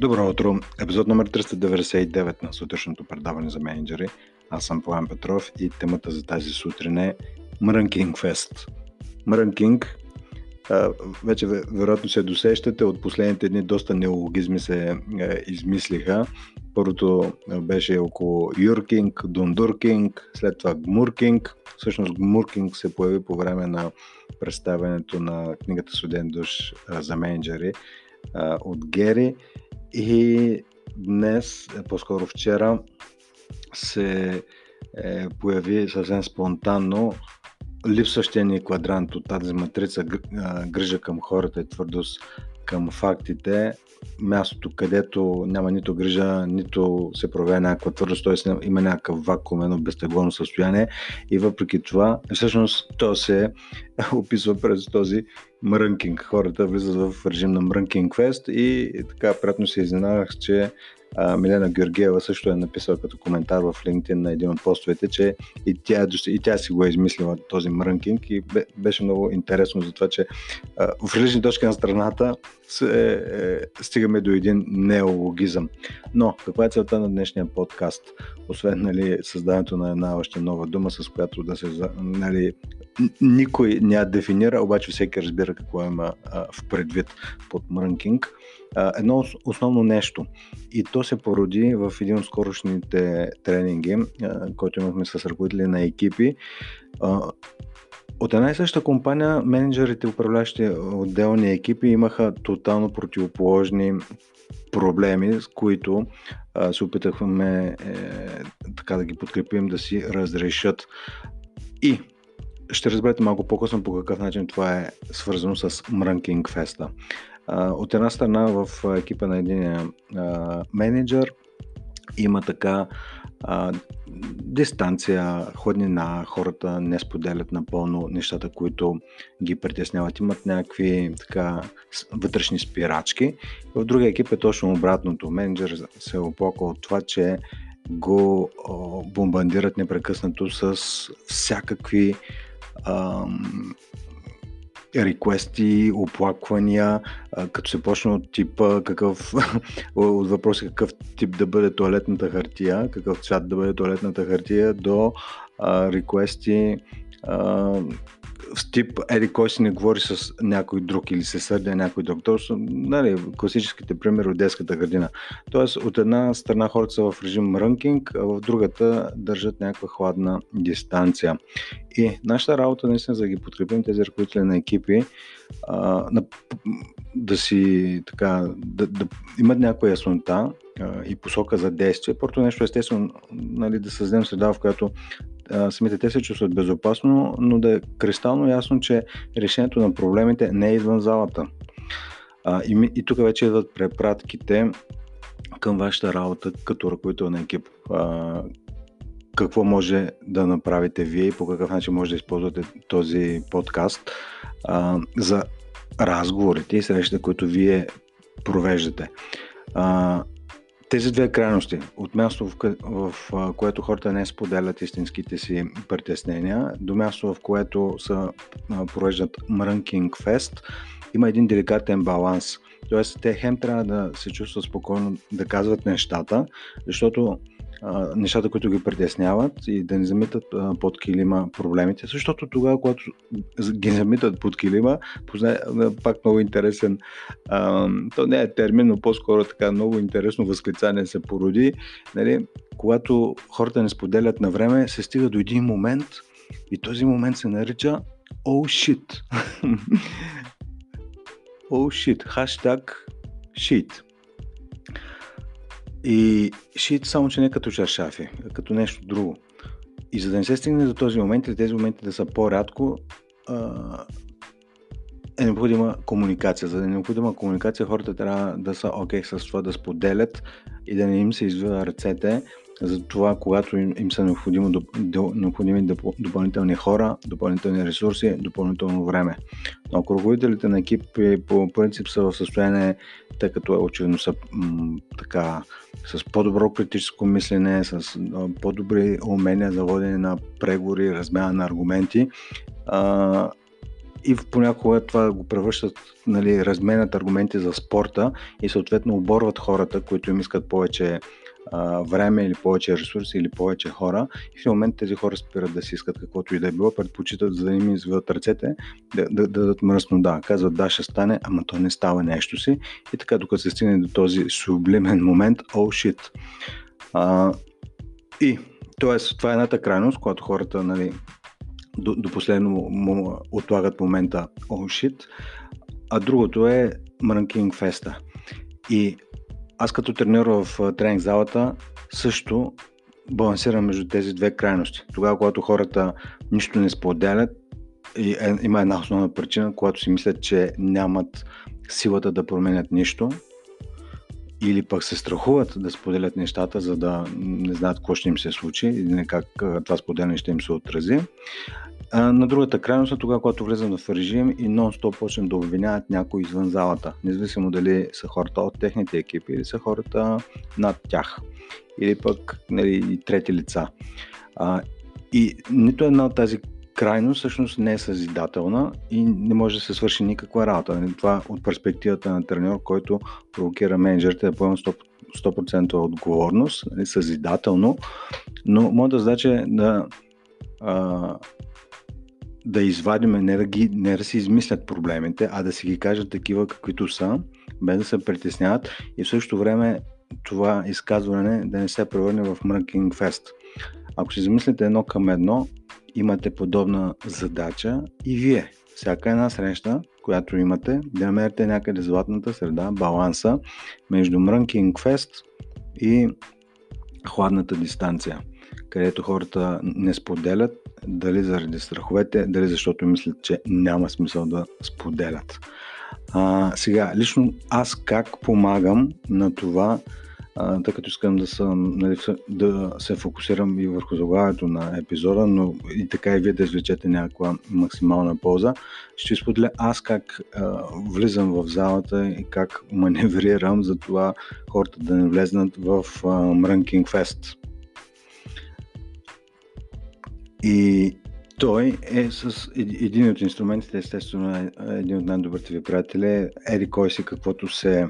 Добро утро! Епизод номер 399 на сутрешното предаване за менеджери. Аз съм Пламен Петров и темата за тази сутрин е Мрънкинг Фест. Мрънкинг, вече вероятно се досещате, от последните дни доста неологизми се измислиха. Първото беше около Юркинг, Дундуркинг, след това Гмуркинг. Всъщност Гмуркинг се появи по време на представянето на книгата Студент душ за менеджери от Гери и днес, е, по-скоро вчера, се е, появи съвсем спонтанно липсващия ни квадрант от тази матрица грижа към хората и твърдост към фактите, мястото, където няма нито грижа, нито се проявява някаква твърдост, т.е. има някакъв вакуум, едно безтегловно състояние и въпреки това, всъщност то се описва през този мрънкинг. Хората влизат в режим на мрънкинг фест и така приятно се изненадах, че а, Милена Георгиева също е написала като коментар в LinkedIn на един от постовете, че и тя, и тя си го е измислила този мрънкинг и беше много интересно за това, че а, в различни точки на страната се, е, стигаме до един неологизъм. Но каква е целта на днешния подкаст? Освен нали, създаването на една още нова дума, с която да се нали, никой не дефинира, обаче всеки разбира какво има а, в предвид под мрънкинг. Едно основно нещо. И то се породи в един от скорошните тренинги, а, който имахме с ръководители на екипи. А, от една и съща компания менеджерите, управляващи отделни екипи имаха тотално противоположни проблеми, с които а, се опитахме е, така да ги подкрепим да си разрешат. И ще разберете малко по-късно по какъв начин това е свързано с Мрънкинг Феста. От една страна в екипа на един менеджер има така а, дистанция, ходнина, хората не споделят напълно нещата, които ги притесняват. Имат някакви така вътрешни спирачки. В другия екип е точно обратното. Менеджер се оплака от това, че го бомбандират непрекъснато с всякакви ам, реквести, оплаквания, като се почне от типа какъв, от въпроса какъв тип да бъде туалетната хартия, какъв цвят да бъде туалетната хартия, до реквести в тип, еди кой си не говори с някой друг или се сърдя някой друг. То са нали, класическите примери от детската градина. Тоест, от една страна хората са в режим рънкинг, а в другата държат някаква хладна дистанция. И нашата работа наистина за да ги подкрепим тези ръководители на екипи, а, на, да си така, да, да имат някаква яснота и посока за действие. Първото нещо естествено нали, да създадем среда, в която а, самите те се чувстват безопасно, но да е кристално ясно, че решението на проблемите не е извън залата. А, и, и тук вече идват препратките към вашата работа като ръководител на екип. А, какво може да направите вие и по какъв начин може да използвате този подкаст а, за разговорите и срещите, които вие провеждате. А, тези две крайности, от място, в, в, в което хората не споделят истинските си притеснения, до място, в което са провеждат мрънкинг фест, има един деликатен баланс. Тоест, те хем трябва да се чувстват спокойно да казват нещата, защото нещата, които ги притесняват и да не замитат а, под килима проблемите, защото тогава, когато ги замитат под килима, позна, пак много интересен, а, то не е термин, но по-скоро така много интересно възклицание се породи, нали, когато хората не споделят на време, се стига до един момент и този момент се нарича Oh shit. oh shit. Хаштаг shit. И шиит само, че не като шаршафи, а като нещо друго. И за да не се стигне до този момент или тези моменти да са по-рядко, е необходима комуникация. За да е необходима комуникация, хората трябва да са окей okay с това да споделят и да не им се извива ръцете за това, когато им, им са необходимо, необходими допълнителни хора, допълнителни ресурси, допълнително време. Но ако ръководителите на екипи по принцип са в състояние, тъй като очевидно са м- така с по-добро критическо мислене, с по-добри умения за водене на преговори, размяна на аргументи, а, и понякога това го превръщат, нали, разменят аргументи за спорта и съответно оборват хората, които им искат повече време или повече ресурси или повече хора и в момент тези хора спират да си искат каквото и да е било, предпочитат за да им изведат ръцете да, да, да дадат мръсно да. Казват да, ще стане, ама то не става нещо си и така докато се стигне до този сублимен момент, oh shit. А, и т.е. това е едната крайност, когато хората нали, до, до последно му отлагат момента oh shit, а другото е мрънкинг феста. И аз като тренер в тренинг залата също балансирам между тези две крайности. Тогава, когато хората нищо не споделят, и е, има една основна причина, когато си мислят, че нямат силата да променят нищо, или пък се страхуват да споделят нещата, за да не знаят какво ще им се случи или как това споделяне ще им се отрази. А, на другата крайност е тогава, когато влизам в режим и нон-стоп почнем да обвиняват някой извън залата, независимо дали са хората от техните екипи или са хората над тях, или пък нали, трети лица. А, и нито една от тази крайност всъщност не е съзидателна и не може да се свърши никаква работа. Нали, това от перспективата на треньор, който провокира менеджерите да поемат 100%, отговорност, нали, съзидателно, но моята задача е да а, да извадим, не да, ги, не да си измислят проблемите, а да си ги кажат такива каквито са, без да се притесняват и в същото време това изказване да не се превърне в мрънкинг фест. Ако си замислите едно към едно, имате подобна задача и вие. Всяка една среща, която имате, да намерите някъде златната среда, баланса между мрънкинг фест и хладната дистанция, където хората не споделят, дали заради страховете, дали защото мислят, че няма смисъл да споделят. А, сега, лично аз как помагам на това, а, тъй като искам да, съм, нали, да се фокусирам и върху заглавието на епизода, но и така и вие да извлечете някаква максимална полза, ще споделя аз как а, влизам в залата и как маневрирам за това хората да не влезнат в Мрънкинг Фест. И той е с един от инструментите, естествено, е един от най-добрите ви приятели. Еди кой си, каквото, се,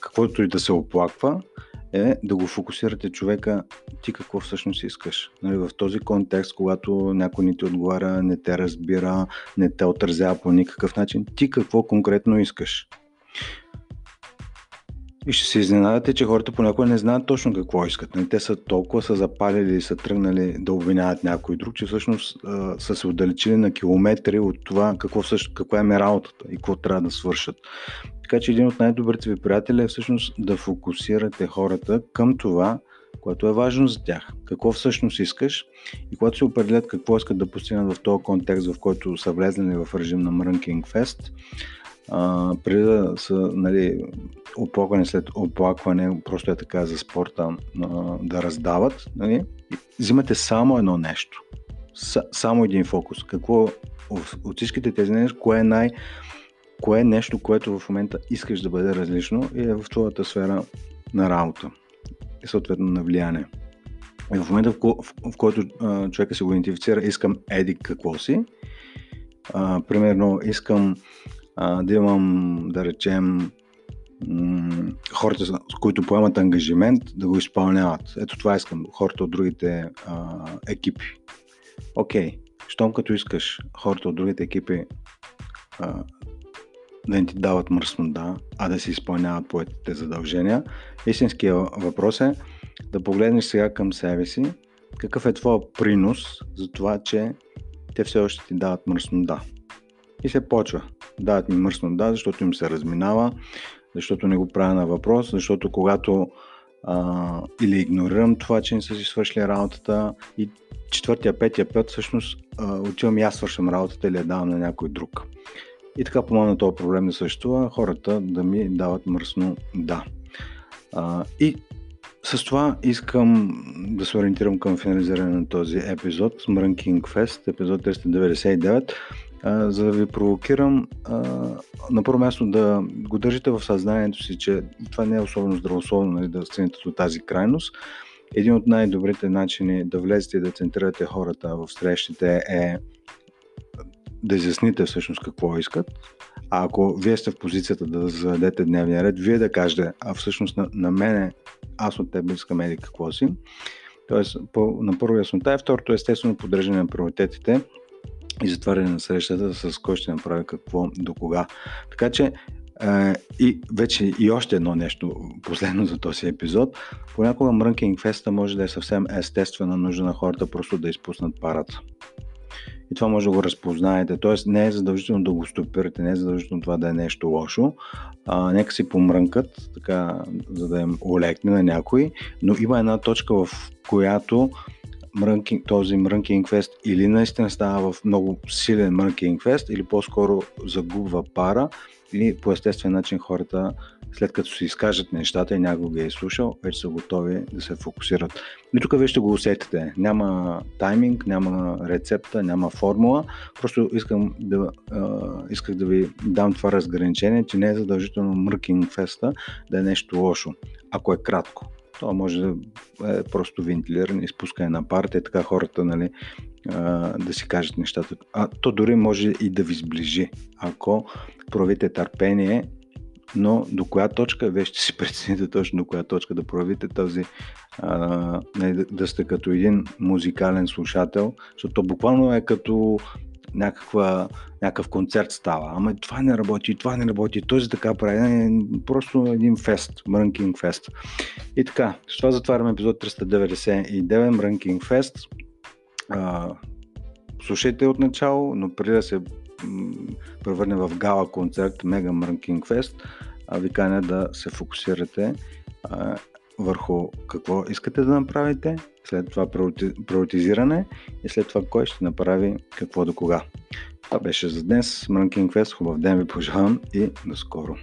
каквото и да се оплаква, е да го фокусирате човека ти какво всъщност искаш. Нали, в този контекст, когато някой не ти отговаря, не те разбира, не те отразява по никакъв начин, ти какво конкретно искаш. И ще се изненадате, че хората понякога не знаят точно какво искат. Нали, те са толкова са запалили са тръгнали да обвиняват някой друг, че всъщност а, са се отдалечили на километри от това какво всъщност, каква е работата и какво трябва да свършат. Така че един от най-добрите ви приятели е всъщност да фокусирате хората към това, което е важно за тях. Какво всъщност искаш и когато се определят какво искат да постигнат в този контекст, в който са влезли в режим на Мрънкинг Фест, а, преди да са нали, оплакване след оплакване, просто е така за спорта, а, да раздават, нали, взимате само едно нещо. С, само един фокус. Какво от всичките тези неща, кое е най- кое е нещо, което в момента искаш да бъде различно и е в твоята сфера на работа и съответно на влияние. И в момента, в, ко- в, в който а, човека се го идентифицира, искам еди какво си, а, примерно искам да имам, да речем, хората, с които поемат ангажимент, да го изпълняват. Ето това искам, хората от другите а, екипи. Окей, okay. щом като искаш хората от другите екипи а, да не ти дават мръснота, а да си изпълняват поетите задължения, истинският въпрос е да погледнеш сега към себе си, какъв е твой принос за това, че те все още ти дават мръснота. И се почва. Дават ми мръсно да, защото им се разминава, защото не го правя на въпрос, защото когато а, или игнорирам това, че не са си свършили работата и четвъртия, петия път всъщност а, отивам и аз свършам работата или я давам на някой друг. И така помогна този проблем да съществува, хората да ми дават мръсно да. А, и с това искам да се ориентирам към финализиране на този епизод с Mrunking Fest, епизод 399 за да ви провокирам на първо място да го държите в съзнанието си, че това не е особено здравословно нали, да стигнете до тази крайност. Един от най-добрите начини да влезете и да центрирате хората в срещите е да изясните всъщност какво искат, а ако вие сте в позицията да зададете дневния ред, вие да кажете, а всъщност на, на мене, аз от теб искам еди какво си. Тоест, по, на първо яснота и второто естествено поддържане на приоритетите и затваряне на срещата с кой ще направи какво до кога. Така че е, и вече и още едно нещо, последно за този епизод. Понякога мрънкинг феста може да е съвсем естествена нужда на хората просто да изпуснат парата. И това може да го разпознаете. Тоест не е задължително да го стопирате, не е задължително това да е нещо лошо. А, нека си помрънкат, така, за да им олекне на някой. Но има една точка, в която мрънкинг, този мрънкинг фест или наистина става в много силен мрънкинг фест, или по-скоро загубва пара, и по естествен начин хората, след като си изкажат нещата и някой ги е слушал, вече са готови да се фокусират. И тук вие ще го усетите. Няма тайминг, няма рецепта, няма формула. Просто искам да, uh, исках да ви дам това разграничение, че не е задължително мъркинг феста да е нещо лошо, ако е кратко. Това може да е просто вентилиране, изпускане на парта и така хората нали, да си кажат нещата. А то дори може и да ви сближи, ако проявите търпение, но до коя точка, вие ще си прецените точно до коя точка да проявите този, а, нали, да сте като един музикален слушател, защото буквално е като някаква, някакъв концерт става. Ама това не работи, това не работи, този така прави. Е просто един фест, мрънкинг фест. И така, с това затваряме епизод 399, мрънкинг фест. Слушайте от начало, но преди да се превърне в гала концерт, мега мрънкинг фест, ви каня да се фокусирате а, върху какво искате да направите, след това приоритизиране и след това кой ще направи какво до кога. Това беше за днес. Мрънкинг Фест. Хубав ден ви пожелавам и до скоро.